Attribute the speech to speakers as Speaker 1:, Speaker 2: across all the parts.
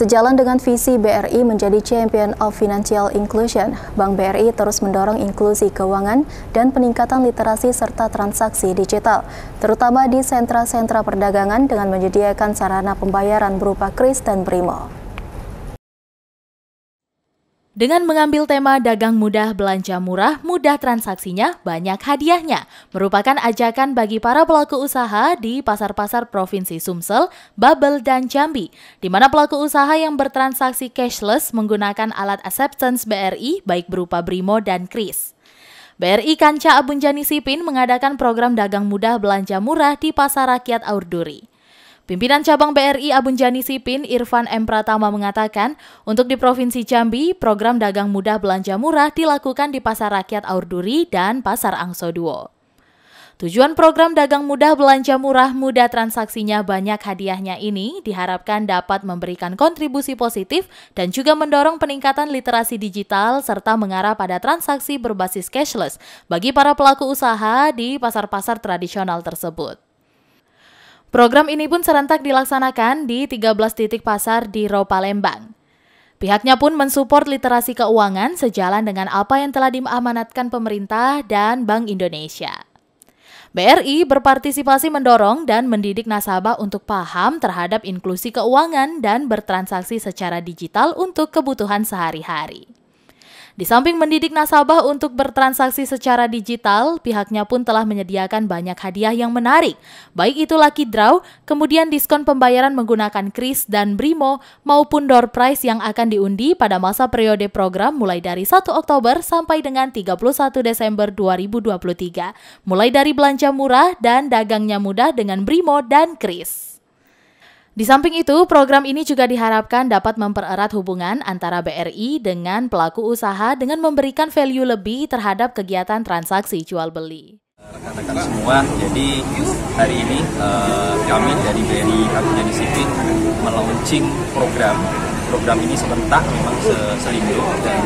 Speaker 1: Sejalan dengan visi BRI menjadi champion of financial inclusion, Bank BRI terus mendorong inklusi keuangan dan peningkatan literasi serta transaksi digital, terutama di sentra-sentra perdagangan dengan menyediakan sarana pembayaran berupa KRIS dan BRIMO.
Speaker 2: Dengan mengambil tema dagang mudah, belanja murah, mudah transaksinya, banyak hadiahnya, merupakan ajakan bagi para pelaku usaha di pasar-pasar Provinsi Sumsel, Babel, dan Jambi, di mana pelaku usaha yang bertransaksi cashless menggunakan alat acceptance BRI baik berupa Brimo dan Kris. BRI Kanca Abunjani Sipin mengadakan program dagang mudah belanja murah di Pasar Rakyat Aurduri. Pimpinan cabang BRI Abunjani Sipin, Irfan M. Pratama mengatakan, untuk di Provinsi Jambi, program dagang mudah belanja murah dilakukan di Pasar Rakyat Aurduri dan Pasar Angso Duo. Tujuan program dagang mudah belanja murah mudah transaksinya banyak hadiahnya ini diharapkan dapat memberikan kontribusi positif dan juga mendorong peningkatan literasi digital serta mengarah pada transaksi berbasis cashless bagi para pelaku usaha di pasar-pasar tradisional tersebut. Program ini pun serentak dilaksanakan di 13 titik pasar di Ropa Lembang. Pihaknya pun mensupport literasi keuangan sejalan dengan apa yang telah diamanatkan pemerintah dan Bank Indonesia. BRI berpartisipasi mendorong dan mendidik nasabah untuk paham terhadap inklusi keuangan dan bertransaksi secara digital untuk kebutuhan sehari-hari. Di samping mendidik nasabah untuk bertransaksi secara digital, pihaknya pun telah menyediakan banyak hadiah yang menarik, baik itu lucky draw, kemudian diskon pembayaran menggunakan kris dan Brimo, maupun door prize yang akan diundi pada masa periode program mulai dari 1 Oktober sampai dengan 31 Desember 2023, mulai dari belanja murah dan dagangnya mudah dengan Brimo dan kris. Di samping itu, program ini juga diharapkan dapat mempererat hubungan antara BRI dengan pelaku usaha dengan memberikan value lebih terhadap kegiatan transaksi jual beli.
Speaker 3: Rekan-rekan semua, jadi hari ini uh, kami dari BRI Kabupaten Sipin melaunching program program ini serentak memang selindo dan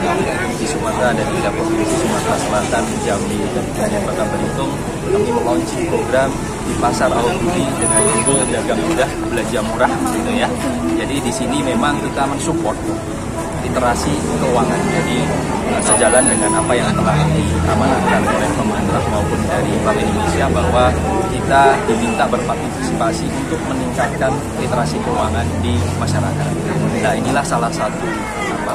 Speaker 3: di Sumatera dan di provinsi Sumatera Selatan, Jambi dan Bangka Belitung kami melaunching program di pasar Auduri dengan judul dagang mudah belanja murah gitu ya. Jadi di sini memang kita mensupport literasi keuangan. Jadi uh, sejalan dengan apa yang telah diamanatkan oleh pemerintah maupun dari Bank Indonesia bahwa kita diminta berpartisipasi untuk meningkatkan literasi keuangan di masyarakat. Nah inilah salah satu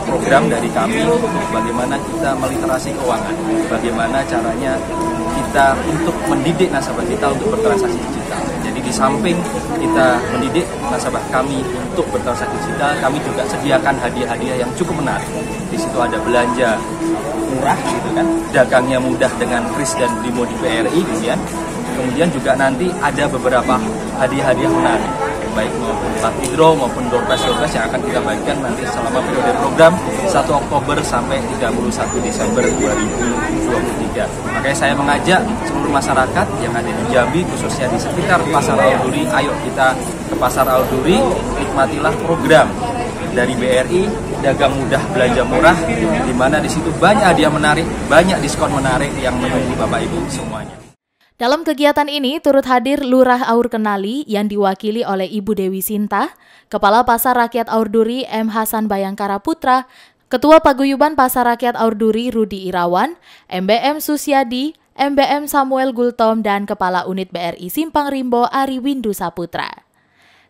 Speaker 3: program dari kami untuk bagaimana kita meliterasi keuangan, bagaimana caranya kita untuk mendidik nasabah kita untuk bertransaksi digital. Jadi di samping kita mendidik nasabah kami untuk bertransaksi digital, kami juga sediakan hadiah-hadiah yang cukup menarik. Di situ ada belanja murah gitu kan, dagangnya mudah dengan kris dan Brimo di BRI gitu ya. Kemudian juga nanti ada beberapa hadiah-hadiah menarik baik maupun lucky draw maupun door prize yang akan kita bagikan nanti selama periode program 1 Oktober sampai 31 Desember 2023. Makanya saya mengajak seluruh masyarakat yang ada di Jambi khususnya di sekitar Pasar Alduri, ayo kita ke Pasar Alduri, nikmatilah program dari BRI dagang mudah belanja murah di mana di situ banyak hadiah menarik, banyak diskon menarik yang menunggu Bapak Ibu semuanya.
Speaker 2: Dalam kegiatan ini turut hadir Lurah Aur Kenali yang diwakili oleh Ibu Dewi Sinta, Kepala Pasar Rakyat Aurduri M. Hasan Bayangkara Putra, Ketua Paguyuban Pasar Rakyat Aurduri Rudi Irawan, MBM Susiadi, MBM Samuel Gultom, dan Kepala Unit BRI Simpang Rimbo Ari Windu Saputra.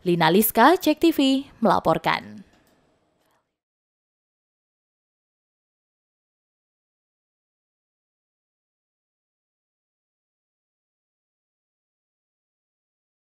Speaker 2: Lina Liska, Cek TV, melaporkan.